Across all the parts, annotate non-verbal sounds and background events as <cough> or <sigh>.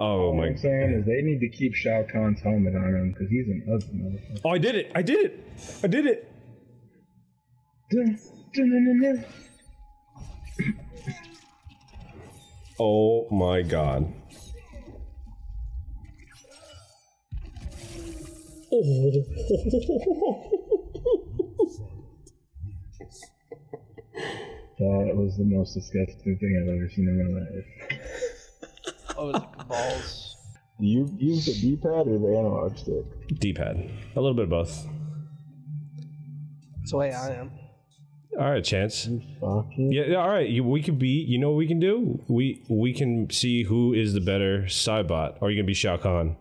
Oh All my! I'm saying is they need to keep Shao Kahn's helmet on him because he's an ugly motherfucker. Oh, I did it! I did it! I did it! Dun, dun, dun. Oh my god! <laughs> That was the most disgusting thing I've ever seen in my life. Oh, the balls. Do you use the D-pad or the analog stick? D-pad. A little bit of both. That's the way I am. All right, chance. Yeah, yeah, all right. You, we could be. You know what we can do? We we can see who is the better Saibot. Or are you gonna be Shao Kahn?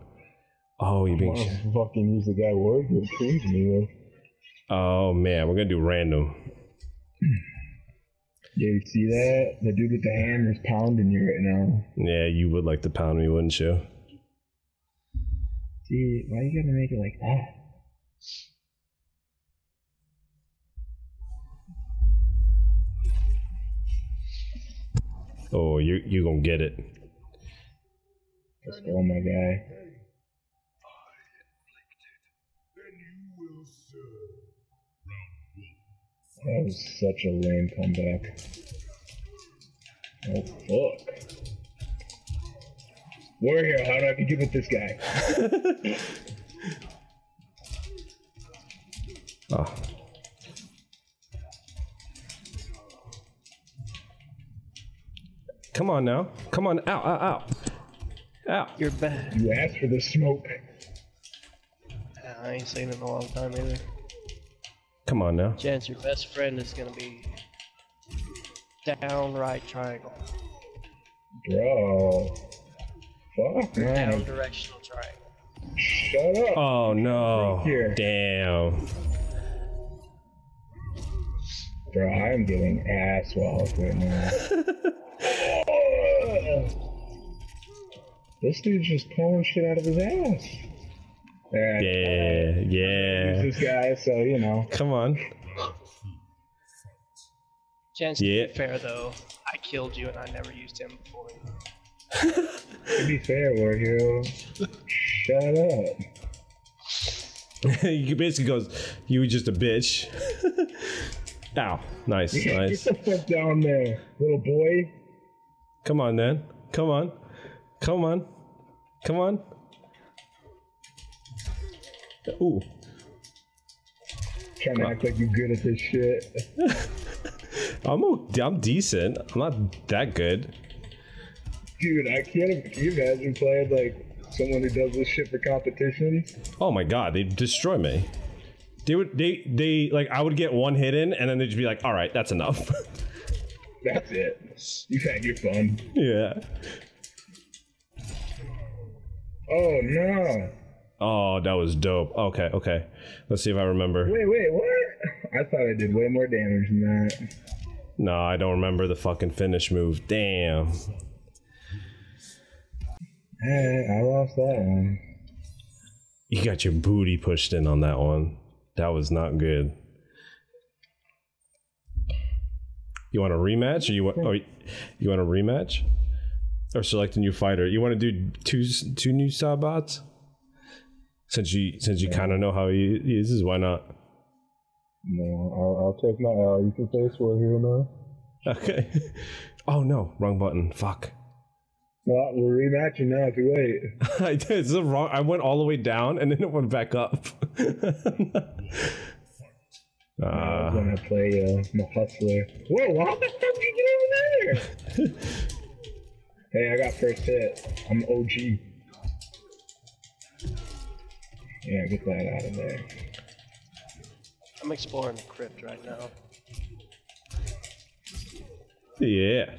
Oh, you being. wanna fucking use the guy Ward to me with. Oh man, we're gonna do random. Yeah, you see that? The dude with the hammer's pounding you right now. Yeah, you would like to pound me, wouldn't you? See, why you gotta make it like that? Oh, you you gonna get it? Let's go, my guy. That was such a lame comeback. Oh, fuck. Warrior, how do I get with this guy? Oh. <laughs> Come on now. Come on. Out, out, out. Out. You're bad. You asked for the smoke. I ain't seen it in a long time either. Come on now. Chance, your best friend is gonna be downright triangle. Bro. Fuck, man. Down man. directional triangle. Shut up. Oh no. Here. Damn. Bro, I'm getting ass walloped right now. <laughs> this dude's just pulling shit out of his ass. Yeah. Yeah. Yeah. This guy, so you know. Come on. Chance, Yeah. to be fair though, I killed you and I never used him before. <laughs> <laughs> To be fair, War Hero, shut up. he basically goes, "You were just a bitch." <laughs> Ow. Nice. Nice. Get the fuck down there, little boy. Come on, then. Come on. Come on. Come on. Ooh. Trying to act like you're good at this shit. <laughs> I'm I'm decent. I'm not that good. Dude, I can't. Can you imagine playing like someone who does this shit for competition? Oh my god, they destroy me. They would they they like I would get one hit in and then they'd just be like, all right, that's enough. <laughs> That's it. You've had your fun. yeah. Oh no. Oh, that was dope. Okay, okay. Let's see if I remember. Wait, wait, what? I thought I did way more damage than that. No, I don't remember the fucking finish move. Damn. Eh, I lost that one. You got your booty pushed in on that one. That was not good. You want a rematch, or you want? Oh, you want a rematch, or select a new fighter? You want to do two two new Saibots? Since you since you kind of know how he uses, why not? No, I'll, I'll take my L. You can face War Hero now. Okay. <laughs> Oh no, wrong button. Fuck. Well, we're rematching now if you wait. <laughs> I did. It's the wrong. I went all the way down and then it went back up. <laughs> I'm gonna play uh, my hustler. Whoa, how the fuck did you get over there? hey, I got first hit. I'm OG. Yeah, get that out of there. I'm exploring the crypt right now. yeah.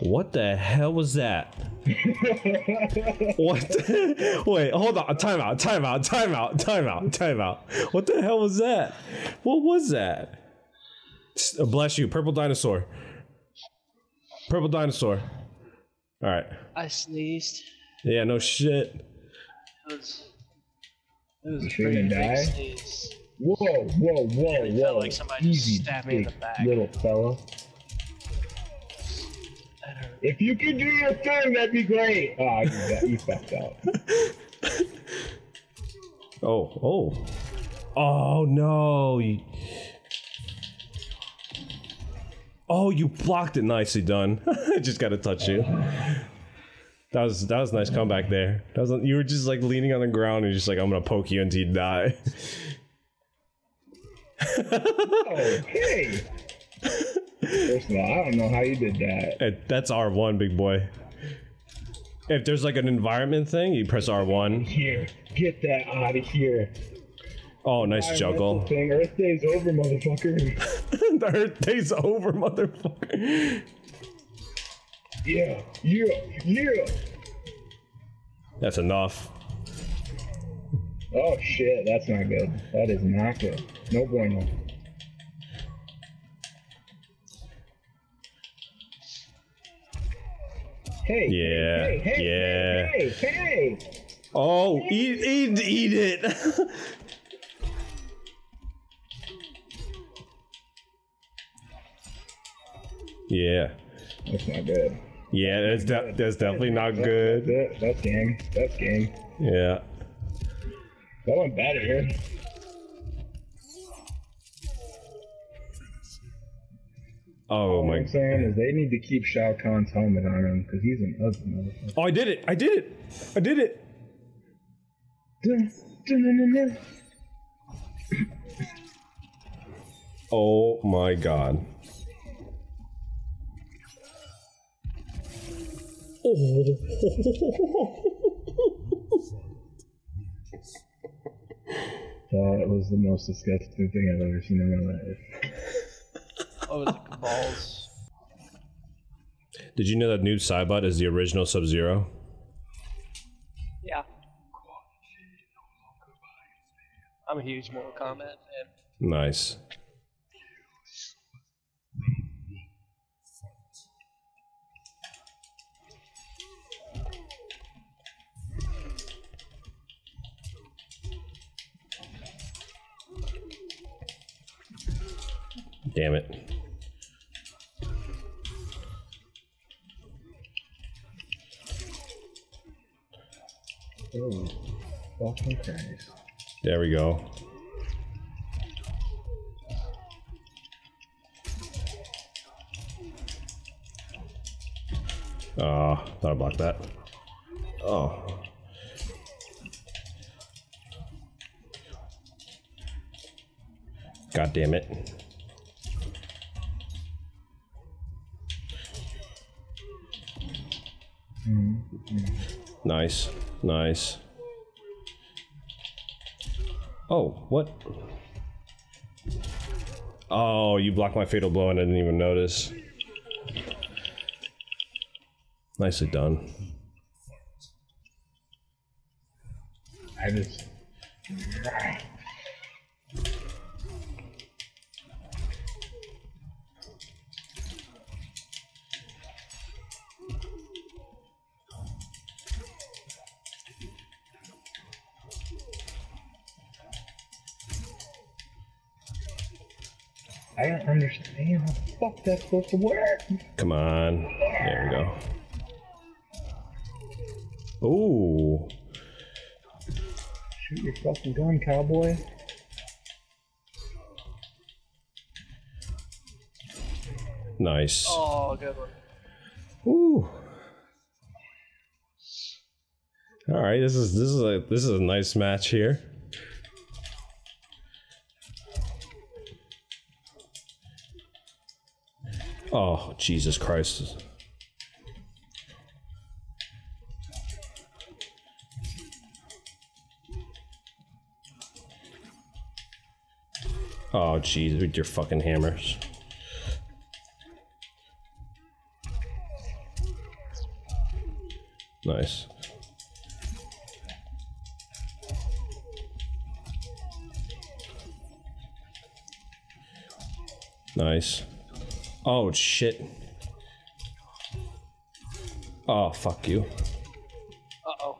What the hell was that? what? the- <laughs> Wait, hold on. Time out. Time out. Time out. Time out. Time out. What the hell was that? What was that? Bless you. Purple dinosaur. Purple dinosaur. All right. I sneezed. Yeah, no shit. It was, it was a pretty big sneeze. Whoa, whoa, whoa, it whoa. felt like somebody Easy, just stabbed me in the back. Little fella. If you could do your thing, that'd be great. Oh, you, got, you fucked up. <laughs> Oh, oh. Oh, no. You... Oh, you blocked it nicely done. <laughs> I just gotta touch you. That was that was a nice comeback there. That was you were just like leaning on the ground and just like I'm gonna poke you until you die. Okay. First of all, I don't know how you did that. Eh, That's R1, big boy. If there's like an environment thing, you press R1. Here, get that out of here. Oh, nice juggle. Thing. Earth Day's over, motherfucker. <laughs> the Earth Day's over, motherfucker. Yeah, yeah, yeah. That's enough. Oh shit, that's not good. That is not good. No bueno. Hey. Yeah, Hey, hey, yeah. Hey, hey, hey. Oh, eat, eat, eat it. <laughs> yeah, That's not good. yeah, that's de- that's definitely not That's good. it. That's game. That's game. Yeah. That went better. Oh What my. I'm saying is they need to keep Shao Kahn's helmet on him because he's an ugly motherfucker. Oh, I did it! I did it! I did it! Dun, dun, dun. Oh my god. That was the most disgusting thing I've ever seen in my life. Oh, the balls. Did you know that Noob Saibot is the original Sub Zero? Yeah. I'm a huge Mortal Kombat fan. Nice. Damn it. Oh, fucking Christ. There we go. Ah, oh, thought I blocked that. Oh. God damn it. Nice, nice. Oh, what? Oh, you blocked my fatal blow and I didn't even notice. Nicely done. I just. That's supposed to work. Come on. There we go. Ooh. Shoot your fucking gun, cowboy. Nice. Oh, good one. Ooh. All right, this is this is a this is a nice match here. Oh, Jesus Christ. Oh, jeez, with your fucking hammers. Nice. Nice. Oh shit. Oh fuck you. Uh oh.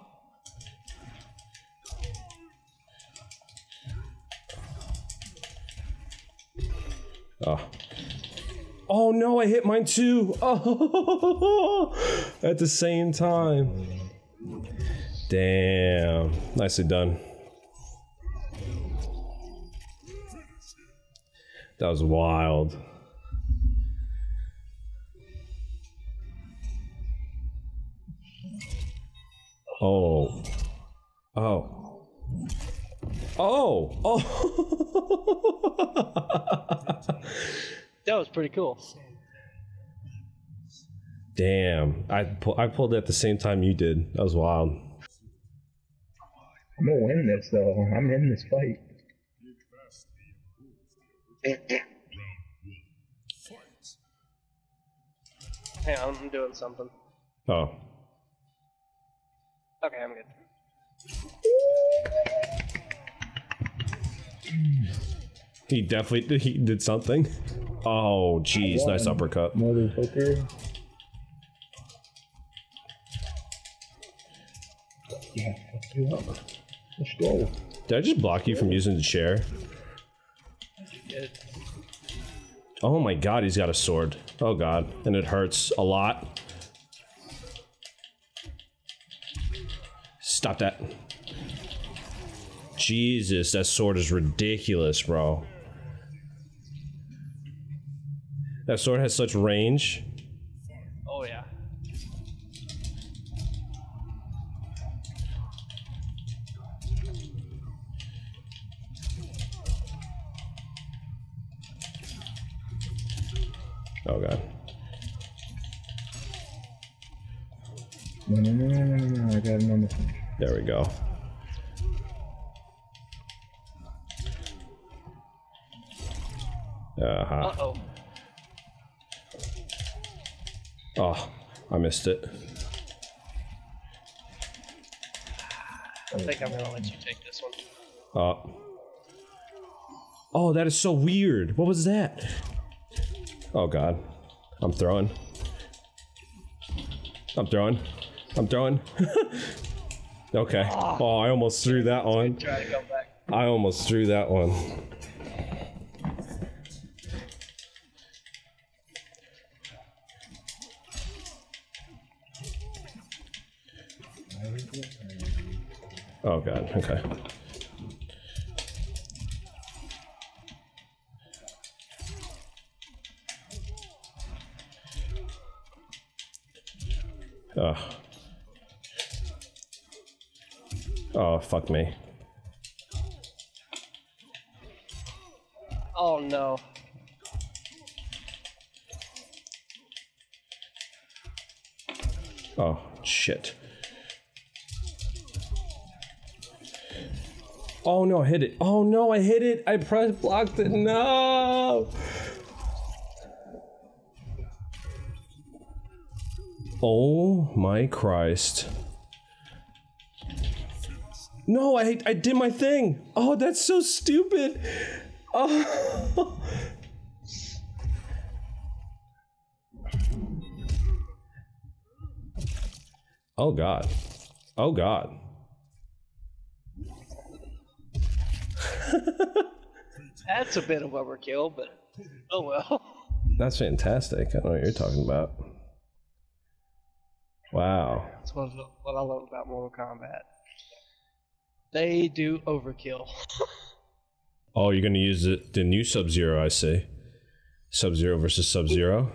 Oh. Oh no, I hit mine too. Oh, <laughs> at the same time. Damn. Nicely done. That was wild. Oh. <laughs> That was pretty cool. Damn. I pu- I pulled it at the same time you did. That was wild. I'm gonna win this though. I'm in this fight. Hang on, I'm doing something. Oh. Okay, I'm good. He definitely he did something. Oh, jeez. Nice uppercut. Motherfucker. Yeah, fuck you up. Let's go. Did I just block you from using the chair? Oh my god, he's got a sword. Oh god. And it hurts a lot. Stop that. Jesus, that sword is ridiculous, bro. That sword has such range. Oh yeah. Oh god. No, no, no, no, no, no, no. I got another thing. There we go. Uh-huh. Uh oh. Oh, I missed it. I think I'm gonna let you take this one. Uh. Oh, that is so weird. What was that? Oh god. I'm throwing. I'm throwing. I'm throwing. <laughs> okay. Oh, I almost threw that one. Try to go back. I almost threw that one. God, okay. Oh. Oh, fuck me. Oh no. Oh, shit. Oh no, I hit it. Oh no, I hit it. I pressed blocked it. No. Oh my Christ. No, I I did my thing. Oh, that's so stupid. Oh. <laughs> Oh god. Oh god. <laughs> That's a bit of overkill, but oh well. That's fantastic. I don't know what you're talking about. Wow. That's what, what I love about Mortal Kombat. They do overkill. <laughs> Oh, you're gonna use the, the new Sub Zero, I see. Sub Zero versus Sub Zero.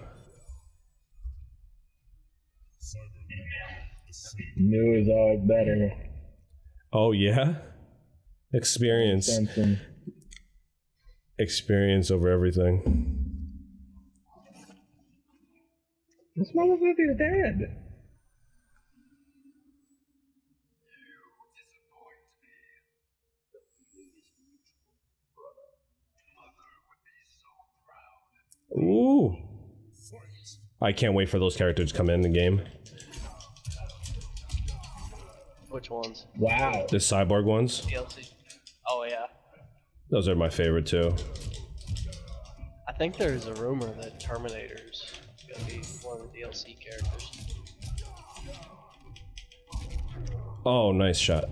New is always better. Oh yeah. Experience. Something. Experience over everything. This motherfucker's dead. Ooh. I can't wait for those characters to come in the game. Which ones? Wow. The cyborg ones. DLC. Oh yeah. Those are my favorite too. I think there's a rumor that Terminator's gonna be one of the DLC characters. Oh, nice shot.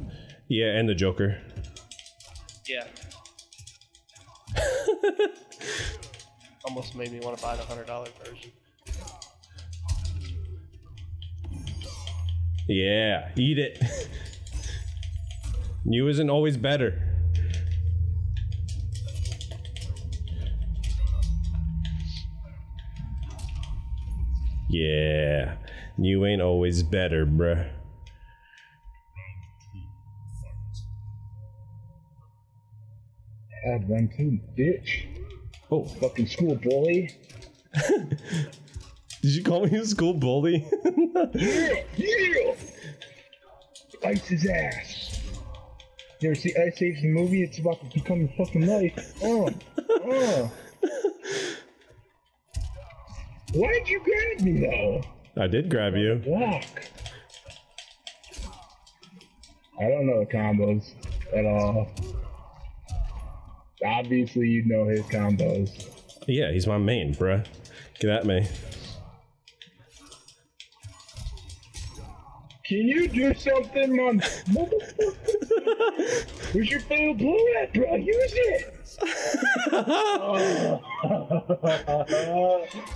Yeah, and the Joker. Yeah. <laughs> almost made me want to buy the hundred dollar version. Yeah, eat it. <laughs> New isn't always better. Yeah, You ain't always better, bruh. Had one too, bitch. Oh, Fucking school bully. <laughs> did you call me a school bully? Yeah, <laughs> yeah. Ice his ass. You ever see Ice Age the movie? It's about to become a fucking life. Oh, oh. Why'd you grab me though? I did grab you. Walk. I don't know the combos at all. Obviously, you know his combos. Yeah, he's my main, bruh. Get at me. Can you do something, man? Motherfucker. Where's your fatal blow at, bro? Use it. Oh,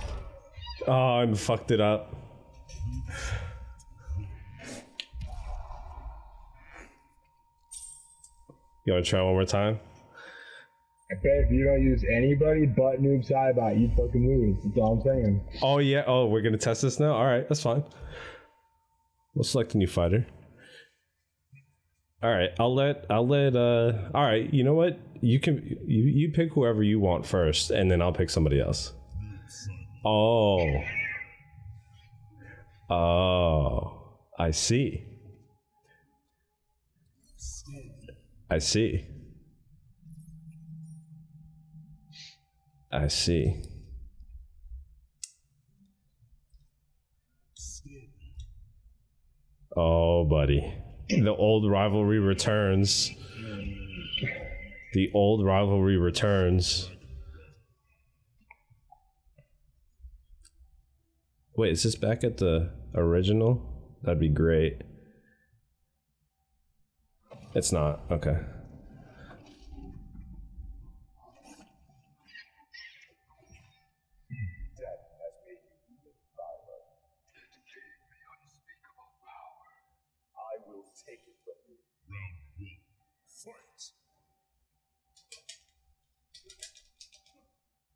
<laughs> <laughs> <laughs> I fucked it up. You wanna try one more time? I bet if you don't use anybody but Noob Saibot, you fucking lose. That's all I'm saying. Oh yeah. Oh, we're gonna test this now. All right, that's fine. We'll select a new fighter. All right, I'll let I'll let. uh All right, you know what? You can you you pick whoever you want first, and then I'll pick somebody else. Oh. Oh, I see. I see. I see. Oh, buddy. The old rivalry returns. The old rivalry returns. Wait, is this back at the original? That'd be great. It's not. Okay.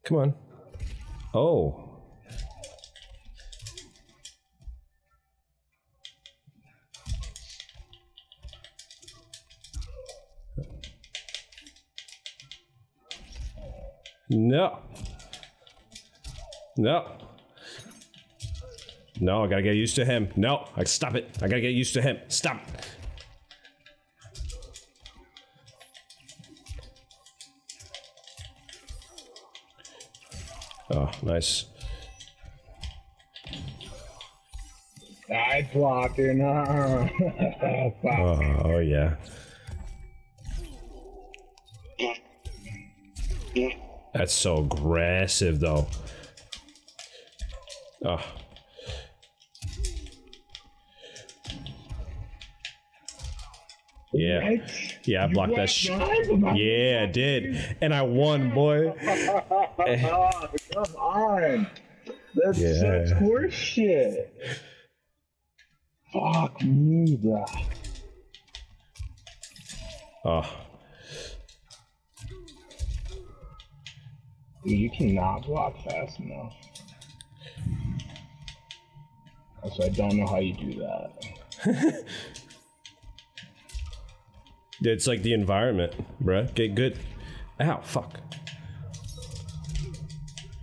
Come on. Oh. No. No. No, I gotta get used to him. No, I stop it. I gotta get used to him. Stop. Oh, nice. I blocked it. Oh, oh yeah. That's so aggressive, though. Oh. Yeah. What? Yeah, I You blocked that blocked shit. mine with my- Yeah, I did. And I won, boy. Oh, <laughs> come on. That's Yeah. such horse shit. Fuck me, bro. Oh. Ah. Dude, you cannot block fast enough. Also, I don't know how you do that. <laughs> It's like the environment, bruh. Get good. Ow, fuck.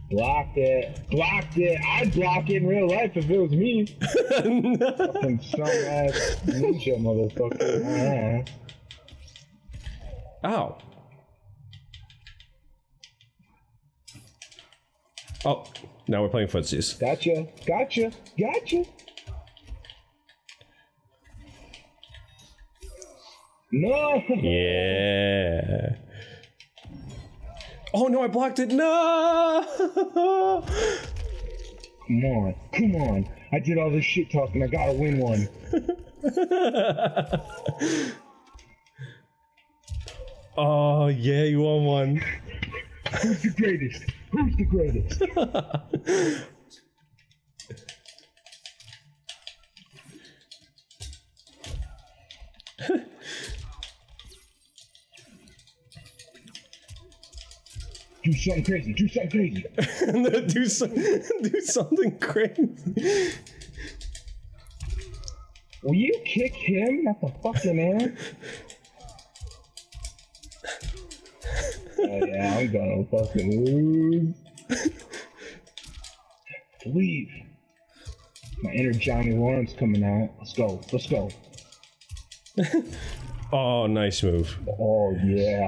Blocked it. Blocked it. I'd block it in real life if it was me. <laughs> Fucking some ass ninja motherfucker. Ow. Oh, now we're playing footsies. Gotcha. Gotcha. Gotcha. No. <laughs> Yeah. Oh no, I blocked it. No. Come on. Come on. I did all this shit talking. I gotta win one. <laughs> oh yeah, you won one. <laughs> Who's the greatest? Who's the greatest? <laughs> do something crazy. Do something crazy. <laughs> do some, <laughs> do something crazy. Will you kick him at the fucking air? Yeah, I'm gonna fucking lose. Leave. My inner Johnny Lawrence coming out. Let's go. Let's go. <laughs> Oh, nice move. Oh yeah.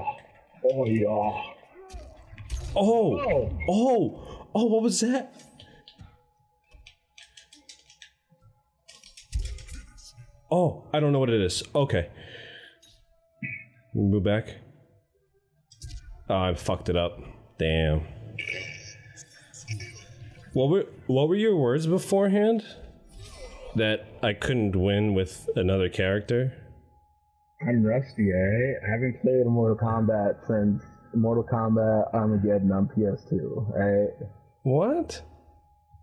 Oh yeah. Oh, Oh. oh, oh, what was that? Oh, I don't know what it is. Okay. Move back. Oh, I fucked it up. Damn. What were what were your words beforehand? That I couldn't win with another character? I'm rusty, eh? I haven't played Mortal Kombat since Mortal Kombat Armageddon on PS2, right? What?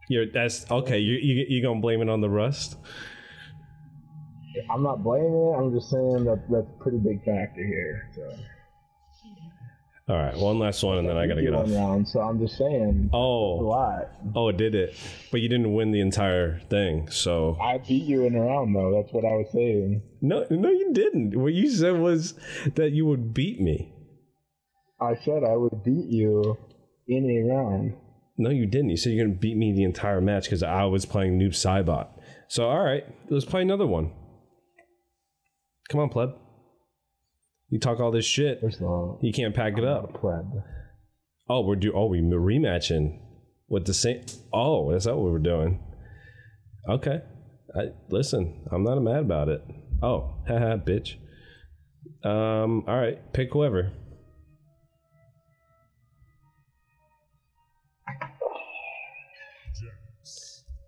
You're that's okay. You you you gonna blame it on the rust? I'm not blaming it. I'm just saying that that's a pretty big factor here. So. All right, one last one, and then I gotta get off. Round, so I'm just saying. Oh. A Oh, lot. oh, it did it, but you didn't win the entire thing. So I beat you in a round, though. That's what I was saying. no, no, you didn't. What you said was that you would beat me. I said I would beat you in a round. No, you didn't. You said you're gonna beat me the entire match because I was playing Noob Saibot. So all right, let's play another one. Come on, pleb. You talk all this shit. First of all, You can't pack it up. Oh, we're do. Oh, we rematching with the same. Oh, is that what we're doing? Okay. I listen. I'm not mad about it. Oh, <laughs> haha, bitch. Um. All right. Pick whoever.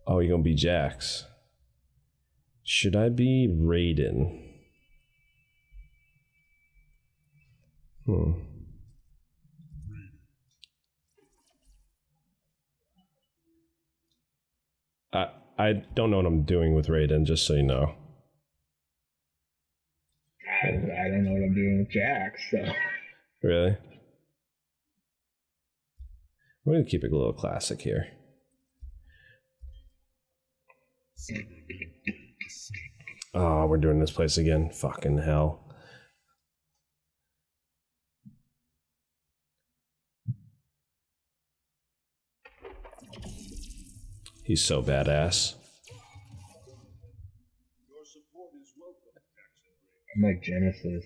Oh, you're gonna be Jax. Should I be Raiden? Hmm. I I don't know what I'm doing with Raiden, just so you know. I, I don't know what I'm doing with Jack, so. <laughs> Really? We're gonna keep it a little classic here. Oh, we're doing this place again. Fucking hell. He's so badass. I'm like Genesis.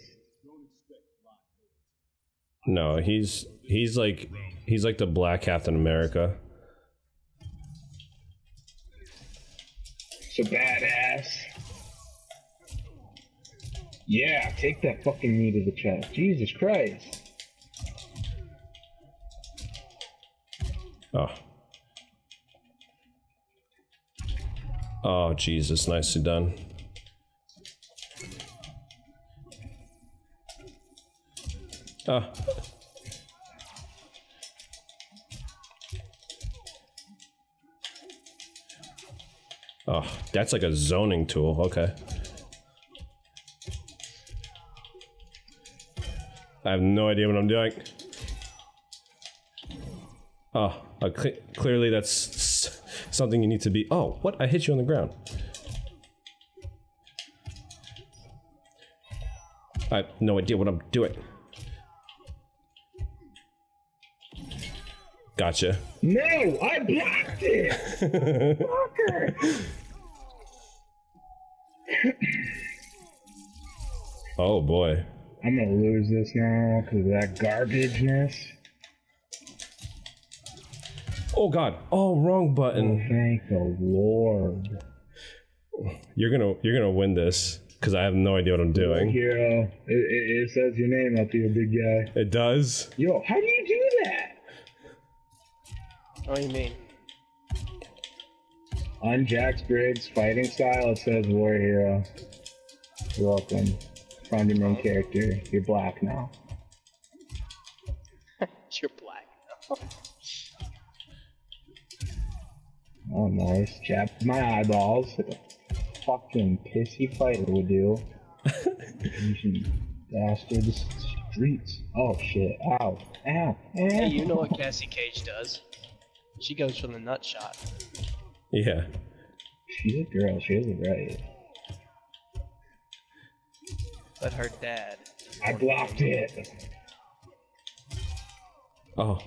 No, he's he's like he's like the black Captain America. So badass. Yeah, take that fucking knee to the chest. Jesus Christ. Oh. Oh Jesus, nicely done. Ah. Oh, that's like a zoning tool. Okay. I have no idea what I'm doing. Oh, uh, cl- clearly that's something you need to be. Oh, what? I hit you on the ground. I have no idea what I'm doing. Gotcha. No, I blocked it! Fucker! Oh boy. I'm gonna lose this now because of that garbageness. Oh god. Oh, wrong button. Oh, thank the Lord. You're gonna you're gonna win this because I have no idea what I'm doing. Hero, it, it, it says your name up here, big guy. It does. Yo, how do you do that? What do you mean? On Jax Briggs fighting style, it says War Hero. You're welcome. Find your main character. You're black now. <laughs> You're black. <laughs> Oh, nice. Jabbed my eyeballs like a fucking pissy fighter would do. you <laughs> bastard streets. Oh shit. Ow. Ow. Ow. Hey, eh. you know what Cassie Cage does? She goes for the nut shot. Yeah. She's a girl. She has it right. But her dad. I blocked it. Oh.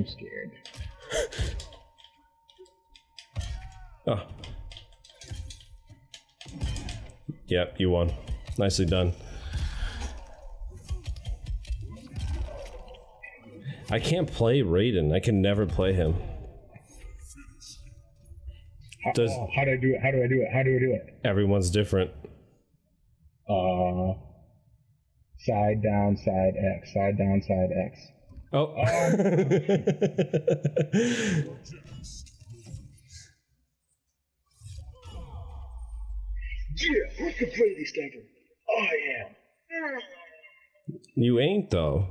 I'm scared. Oh. Yep, you won. Nicely done. I can't play Raiden. I can never play him. How, Does- oh, how do I do it? How do I do it? How do I do it? Everyone's different. Uh, side down, side X, side down, side X. Oh. <laughs> Yeah, I'm completely stubborn. I am. you ain't though.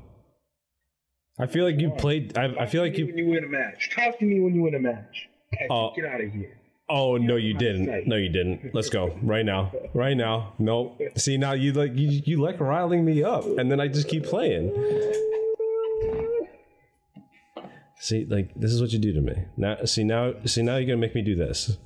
I feel like you played. I, I feel like Talk to me you. when you win a match. Talk to me when you win a match. Hey, Oh. get out of here. Oh no, you didn't. No, you didn't. Let's go right now. Right now. Nope. See now you like you you like riling me up, and then I just keep playing. See, like this is what you do to me. Now, see now, see now you're gonna make me do this.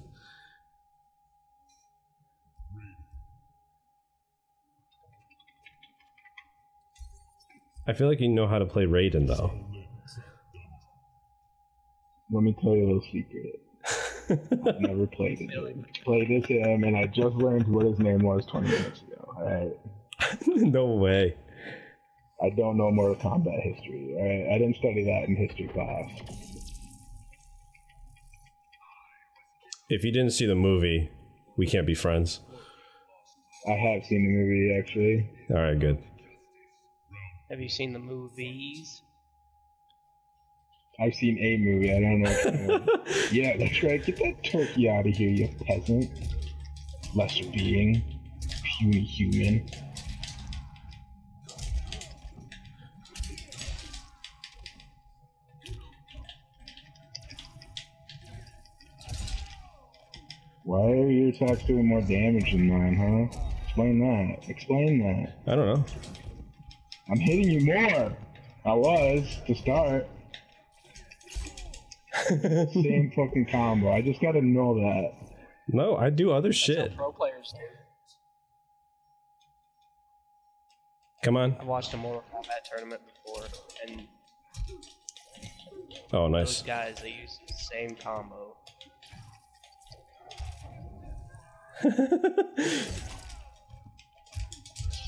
I feel like you know how to play Raiden though. Let me tell you a little secret. I've <laughs> never played it. Played this him, and I just learned what his name was 20 minutes ago. Alright. <laughs> no way. I don't know Mortal Kombat history. Alright. I didn't study that in history class. If you didn't see the movie, we can't be friends. I have seen the movie actually. All right, good. Have you seen the movies? I've seen a movie. I don't know. <laughs> Yeah, that's right. Get that turkey out of here, you peasant. Lesser being, puny human. Are your attacks doing more damage than mine, huh? Explain that. Explain that. I don't know. I'm hitting you more. I was to start. <laughs> Same fucking combo. I just gotta know that. No, I do other That's shit. how pro players do. Come on. I watched a Mortal Kombat tournament before, and Oh, those nice. guys they use the same combo. <laughs>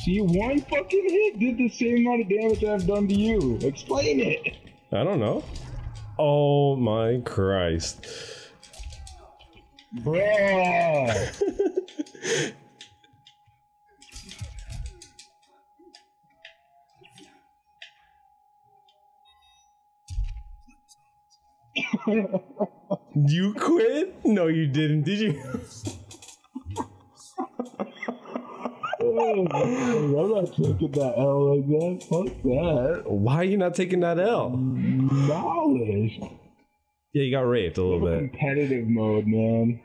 See, one fucking hit did the same amount of damage I've done to you. Explain it. I don't know. Oh my Christ. Bruh. <laughs> You quit? No, you didn't. Did you? <laughs> Oh, I'm not taking that L like that. Fuck that. Why are you not taking that L? Knowledge. Yeah, you got raped a little bit. Competitive mode, man.